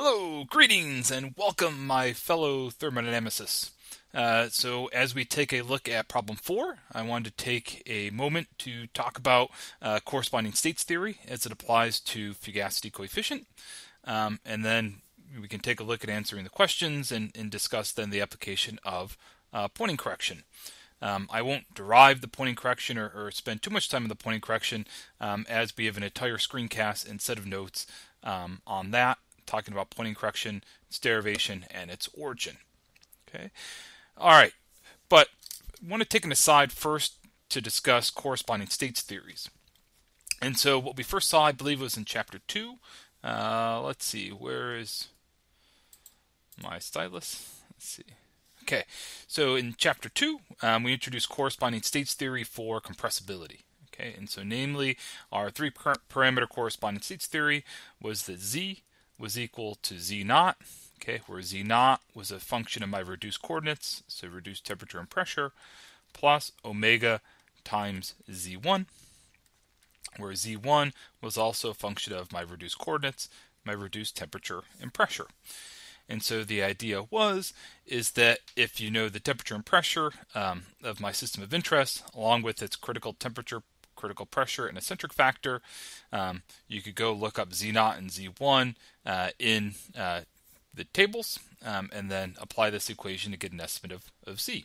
Hello, greetings, and welcome, my fellow thermodynamicists. Uh, so, as we take a look at problem four, I wanted to take a moment to talk about uh, corresponding states theory as it applies to fugacity coefficient, um, and then we can take a look at answering the questions and, and discuss then the application of uh, Poynting correction. Um, I won't derive the Poynting correction or, or, spend too much time on the Poynting correction um, as we have an entire screencast and set of notes um, on that, talking about Poynting correction, its derivation, and its origin. Okay, all right, but I want to take an aside first to discuss corresponding states theories. And so what we first saw, I believe, was in chapter two. Uh, let's see, where is my stylus? Let's see. Okay, so in chapter two, um, we introduced corresponding states theory for compressibility. Okay, and so namely, our three parameter corresponding states theory was that z was equal to z naught, okay, where z naught was a function of my reduced coordinates, so reduced temperature and pressure, plus omega times z1, where z1 was also a function of my reduced coordinates, my reduced temperature and pressure. And so the idea was is that if you know the temperature and pressure um, of my system of interest, along with its critical temperature, critical pressure, and acentric factor, um, you could go look up Z naught and Z1 uh, in uh, the tables, um, and then apply this equation to get an estimate of, of Z.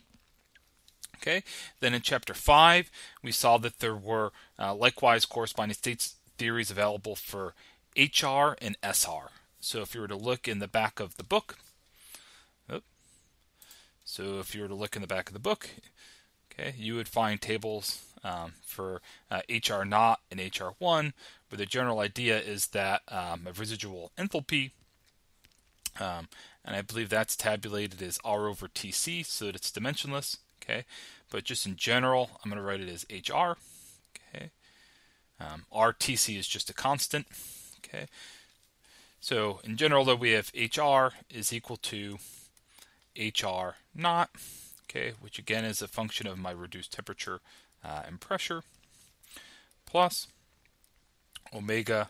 Okay. Then in chapter five, we saw that there were uh, likewise corresponding states theories available for HR and SR. So if you were to look in the back of the book, oh, so if you were to look in the back of the book, okay, you would find tables um, for uh, HR naught and HR1, but the general idea is that um, of residual enthalpy, um, and I believe that's tabulated as R over TC, so that it's dimensionless. Okay, but just in general, I'm going to write it as HR. Okay, um, RTC is just a constant. Okay, so in general, though, we have HR is equal to HR naught, okay, which again is a function of my reduced temperature uh, and pressure, plus omega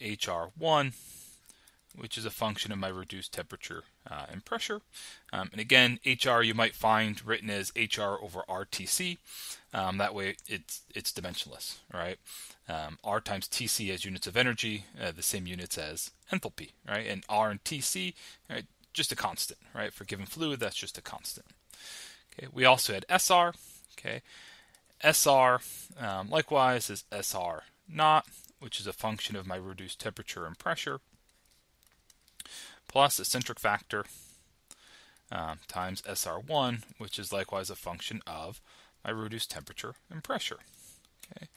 HR1, which is a function of my reduced temperature uh, and pressure. Um, and again, HR you might find written as HR over RTC. Um, that way it's it's dimensionless, right? Um, R times TC as units of energy, uh, the same units as enthalpy, right? And R and TC, right, just a constant, right? For given fluid, that's just a constant. Okay. We also had SR. Okay. SR um, likewise is SR naught, which is a function of my reduced temperature and pressure plus acentric factor um, times SR1, which is likewise a function of my reduced temperature and pressure. Okay.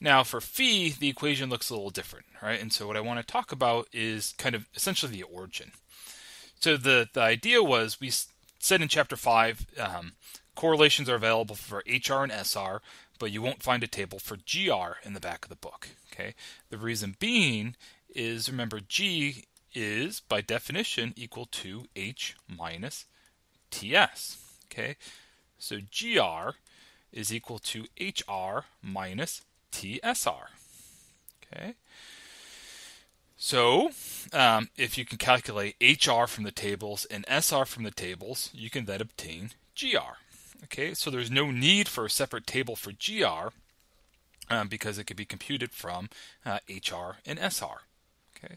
Now for phi, the equation looks a little different, right? And so what I want to talk about is kind of essentially the origin. So the, the idea was we said in chapter 5, um, correlations are available for HR and SR, but you won't find a table for GR in the back of the book. Okay. The reason being is remember G is, by definition, equal to H minus TS. Okay, so GR is equal to HR minus TSR. Okay, so um, if you can calculate HR from the tables and SR from the tables, you can then obtain GR. Okay, so there's no need for a separate table for GR um, because it can be computed from uh, HR and SR. Okay.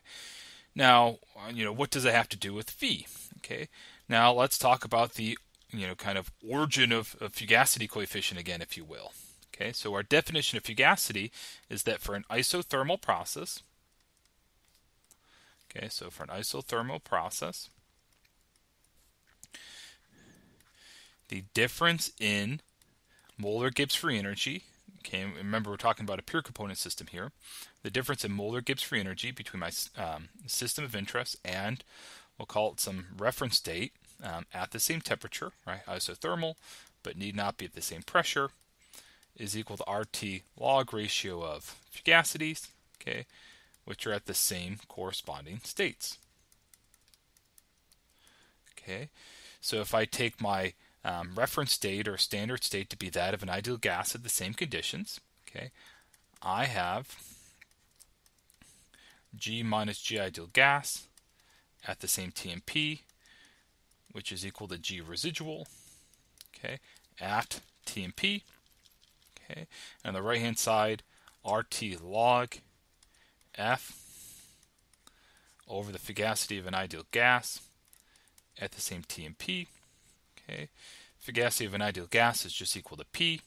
Now, you know, what does it have to do with phi? Okay. Now let's talk about the, you know, kind of origin of, of fugacity coefficient again, if you will. Okay. So our definition of fugacity is that for an isothermal process, okay, so for an isothermal process, the difference in molar Gibbs free energy Okay, remember we're talking about a pure component system here. The difference in molar Gibbs free energy between my um, system of interest and we'll call it some reference state um, at the same temperature, right? Isothermal, but need not be at the same pressure, is equal to RT log ratio of fugacities, okay, which are at the same corresponding states. Okay, so if I take my um, reference state or standard state to be that of an ideal gas at the same conditions. Okay, I have G minus G ideal gas at the same TMP, which is equal to G residual, okay, at TMP, okay, and on the right hand side, RT log F over the fugacity of an ideal gas at the same TMP, okay, fugacity of an ideal gas is just equal to P,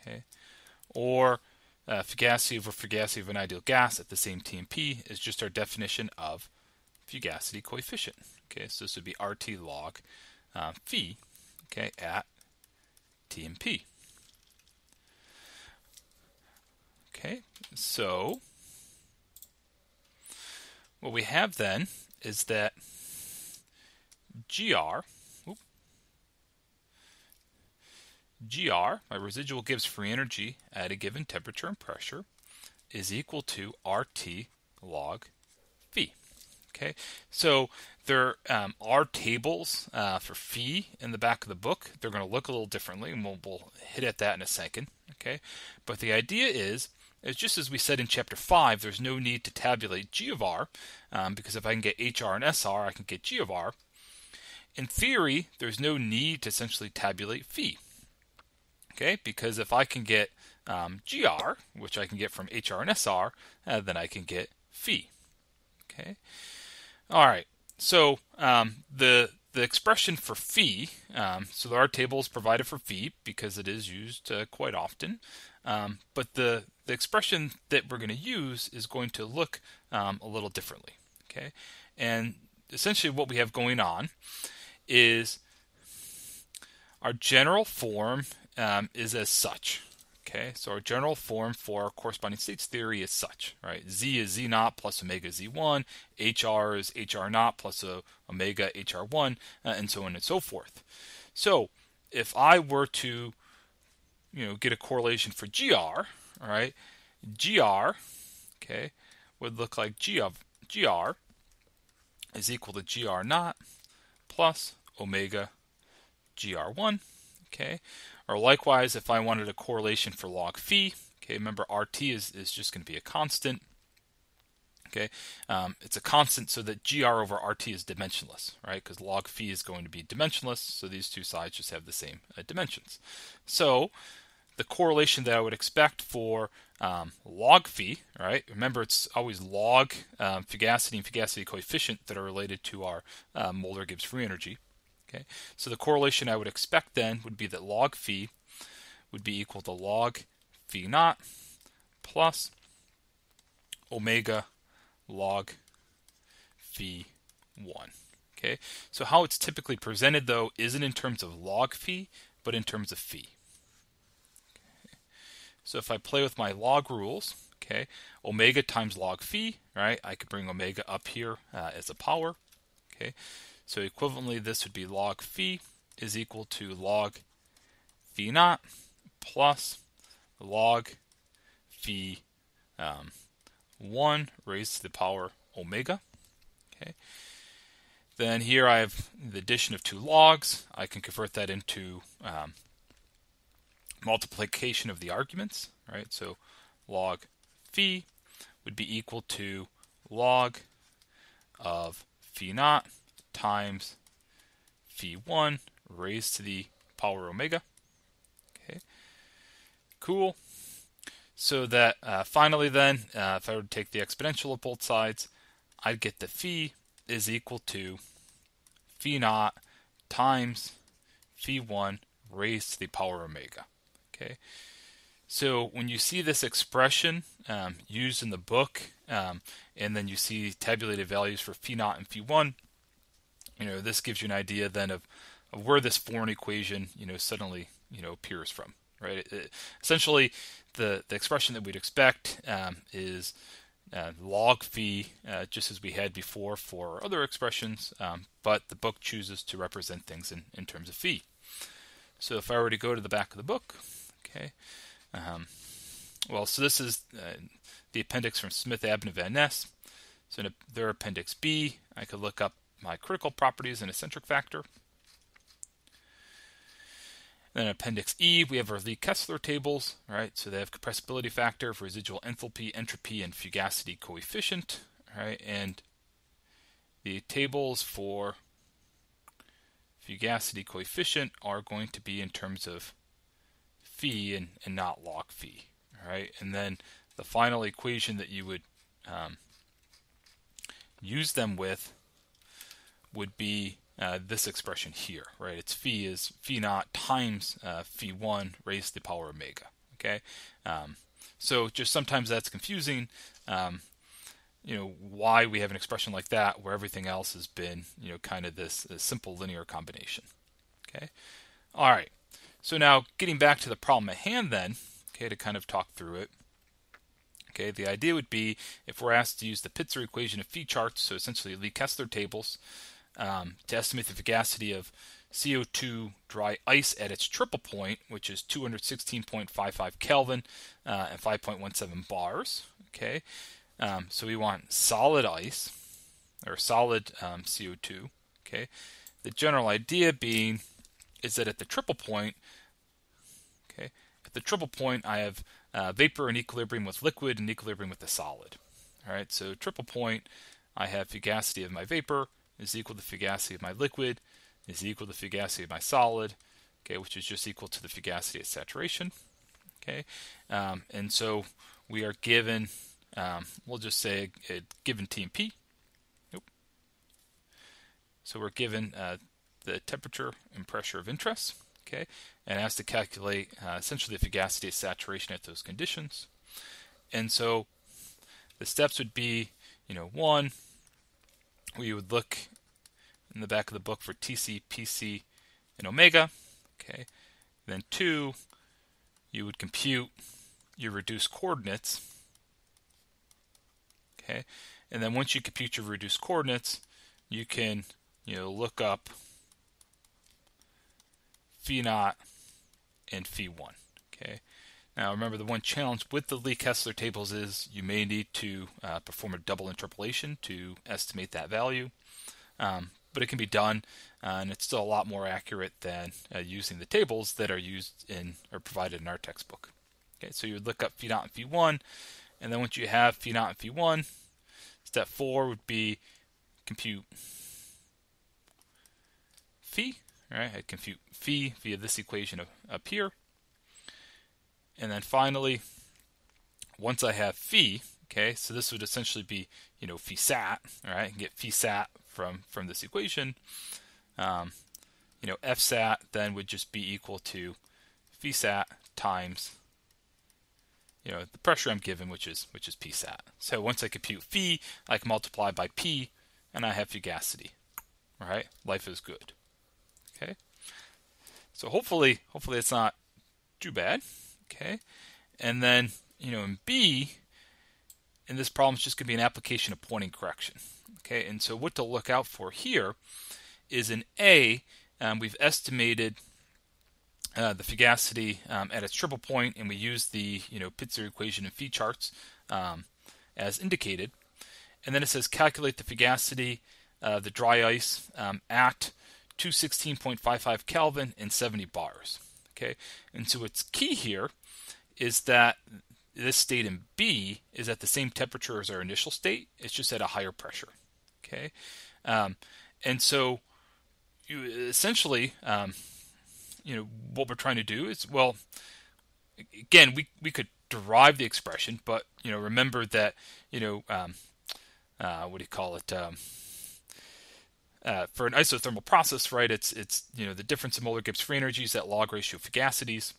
okay, or uh, fugacity over fugacity of an ideal gas at the same TMP is just our definition of fugacity coefficient. Okay, so this would be RT log uh, phi, okay, at TMP. Okay, so what we have then is that GR GR, my residual Gibbs free energy at a given temperature and pressure, is equal to RT log phi. Okay, so there um, are tables uh, for phi in the back of the book. They're going to look a little differently, and we'll, we'll hit at that in a second. Okay, but the idea is is just as we said in chapter 5, there's no need to tabulate G of R, um, because if I can get HR and SR, I can get G of R. In theory, there's no need to essentially tabulate phi. Okay, because if I can get um, GR, which I can get from HR and SR, uh, then I can get phi. Okay, all right. So um, the the expression for phi, um, so there are tables provided for phi because it is used uh, quite often, um, but the the expression that we're going to use is going to look um, a little differently. Okay, and essentially what we have going on is our general form um, is as such. Okay, so our general form for corresponding states theory is such, right? Z is Z naught plus omega Z1, HR is HR naught plus omega HR1, uh, and so on and so forth. So if I were to, you know, get a correlation for GR, all right, GR, okay, would look like G of GR is equal to GR naught plus omega GR1, okay, or likewise, if I wanted a correlation for log phi, okay, remember RT is, is just going to be a constant. Okay, um, it's a constant so that GR over RT is dimensionless, right? Because log phi is going to be dimensionless, so these two sides just have the same uh, dimensions. So the correlation that I would expect for um, log phi, right? Remember, it's always log um, fugacity and fugacity coefficient that are related to our uh, Molar Gibbs free energy. Okay, so the correlation I would expect then would be that log phi would be equal to log phi naught plus omega log phi 1. Okay, so how it's typically presented though isn't in terms of log phi, but in terms of phi. So if I play with my log rules, okay, omega times log phi, right? I could bring omega up here uh, as a power. Okay, so equivalently, this would be log phi is equal to log phi naught plus log phi um, 1 raised to the power omega. Okay. Then here I have the addition of two logs. I can convert that into um, multiplication of the arguments, right? So log phi would be equal to log of phi naught times phi1 raised to the power omega. Okay, cool. So that uh, finally then, uh, if I were to take the exponential of both sides, I'd get the phi is equal to phi naught times phi1 raised to the power omega. Okay, so when you see this expression um, used in the book, um, and then you see tabulated values for phi naught and phi1, you know, this gives you an idea then of, of where this foreign equation, you know, suddenly, you know, appears from, right? It, it, essentially, the, the expression that we'd expect um, is uh, log phi, uh, just as we had before for other expressions, um, but the book chooses to represent things in, in terms of phi. So if I were to go to the back of the book, okay, well, so this is uh, the appendix from Smith, Abbott, Van Ness. So in their appendix B, I could look up my critical properties and acentric factor. Then Appendix E, we have our Lee Kesler tables, right? So they have compressibility factor, residual enthalpy, entropy, and fugacity coefficient, right? And the tables for fugacity coefficient are going to be in terms of phi and, and not log phi, right? And then the final equation that you would um, use them with would be uh, this expression here, right? Its phi is phi naught times uh, phi 1 raised to the power omega, okay? Um, so just sometimes that's confusing. Um, you know why we have an expression like that where everything else has been you know kind of this, this simple linear combination okay all right so now getting back to the problem at hand then okay to kind of talk through it okay the idea would be if we're asked to use the Pitzer equation of phi charts so essentially Lee Kesler tables um, to estimate the fugacity of CO2 dry ice at its triple point, which is 216.55 Kelvin uh, and 5.17 bars. Okay, um, so we want solid ice or solid um, CO2. Okay, the general idea being is that at the triple point, okay, at the triple point I have uh, vapor in equilibrium with liquid and equilibrium with the solid. All right, so triple point, I have fugacity of my vapor is equal to fugacity of my liquid is equal to fugacity of my solid, okay, which is just equal to the fugacity at saturation. Okay, um, and so we are given um, we'll just say a, a given TMP. Nope. So we're given uh, the temperature and pressure of interest, okay, and asked to calculate uh, essentially the fugacity of saturation at those conditions. And so the steps would be, you know, one, we would look in the back of the book for TC, PC, and omega, okay. Then two, you would compute your reduced coordinates Okay, and then once you compute your reduced coordinates, you can you know look up phi naught and phi one. Okay. Now remember the one challenge with the Lee Kesler tables is you may need to uh, perform a double interpolation to estimate that value, um, but it can be done, uh, and it's still a lot more accurate than uh, using the tables that are used in or provided in our textbook. Okay, so you would look up phi naught and phi one, and then once you have phi naught and phi 1, step 4 would be compute phi. I compute phi via this equation up here. And then finally, once I have phi, okay, so this would essentially be, you know, phi sat, all right, get phi sat from, from this equation. Um, you know, f sat then would just be equal to phi sat times you know the pressure I'm given, which is which is PSAT. So once I compute phi, I can multiply by p, and I have fugacity. Right? Life is good. So hopefully, hopefully it's not too bad. Okay. And then you know in B, in this problem, it's just going to be an application of Poynting correction. Okay. And so what to look out for here is in A, um, we've estimated uh, the fugacity um, at its triple point, and we use the you know Pitzer equation and phi charts um, as indicated. And then it says calculate the fugacity of uh, the dry ice um, at 216.55 Kelvin and 70 bars. Okay, and so what's key here is that this state in B is at the same temperature as our initial state. It's just at a higher pressure. Okay, um, and so you essentially um, you know what we're trying to do is well again we we could derive the expression but you know remember that you know um, uh, what do you call it um, uh, for an isothermal process right it's it's you know the difference in molar Gibbs free energies at log ratio of fugacities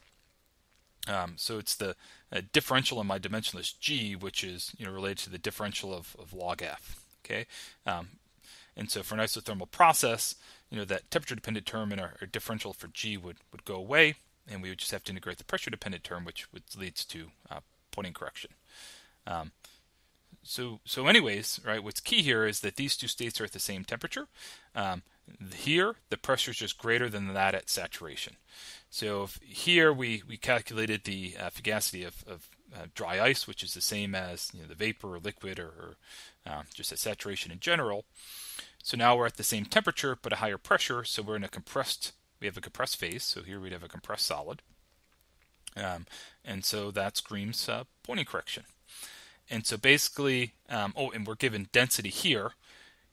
um, so it's the uh, differential in my dimensionless g which is you know related to the differential of, of log f okay um, and so for an isothermal process you know, that temperature dependent term in our, our, differential for G would, would go away, and we would just have to integrate the pressure dependent term, which, leads to uh, Poynting correction. Um, so, so anyways, right, what's key here is that these two states are at the same temperature. Um, here, the pressure is just greater than that at saturation. So here we, we calculated the uh, fugacity of, of uh, dry ice, which is the same as you know, the vapor or liquid or, or uh, just at saturation in general. So now we're at the same temperature but a higher pressure, so we're in a compressed we have a compressed phase. So here we'd have a compressed solid. Um, and so that screams uh, Poynting correction. And so basically, um, oh, and we're given density here.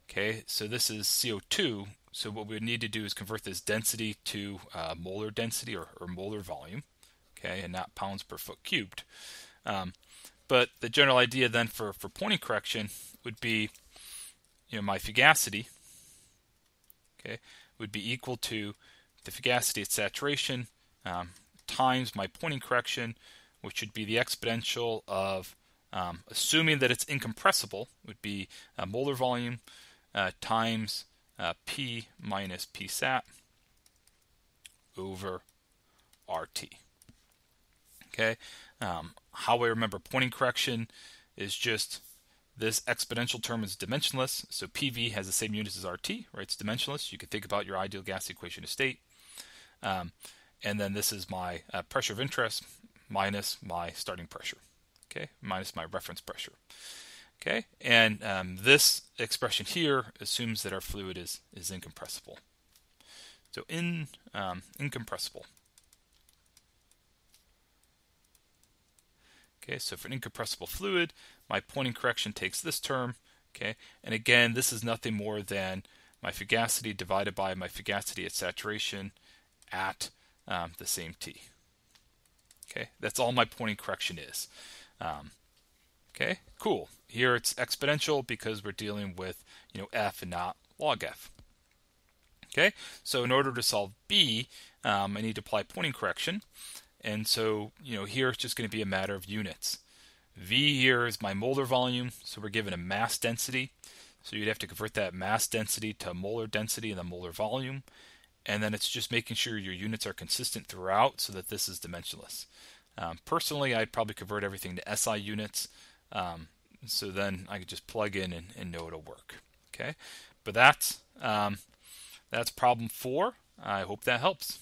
Okay, so this is CO2. So what we would need to do is convert this density to uh, molar density or, or, molar volume, okay, and not pounds per foot cubed. Um, but the general idea then for, for Poynting correction would be, you know, my fugacity, okay, would be equal to the fugacity at saturation um, times my Poynting correction, which would be the exponential of um, assuming that it's incompressible, would be a molar volume uh, times uh, P minus P sat over RT. Okay, um, how I remember Poynting correction is just this exponential term is dimensionless, so PV has the same units as RT, right? It's dimensionless. You can think about your ideal gas equation of state. Um, and then this is my uh, pressure of interest minus my starting pressure, okay, minus my reference pressure. Okay, and um, this expression here assumes that our fluid is, is incompressible. So in um, incompressible. Okay, so for an incompressible fluid, my Poynting correction takes this term. Okay, and again, this is nothing more than my fugacity divided by my fugacity at saturation at um, the same t. Okay, that's all my Poynting correction is. Um, okay, cool. Here it's exponential because we're dealing with you know f and not log f. Okay, so in order to solve b, um, I need to apply Poynting correction, and so you know here it's just going to be a matter of units. V here is my molar volume, so we're given a mass density. So you'd have to convert that mass density to molar density and the molar volume and then it's just making sure your units are consistent throughout so that this is dimensionless. Um, personally, I'd probably convert everything to SI units, um, so then I could just plug in and, and, know it'll work. Okay, but that's um, that's problem four. I hope that helps.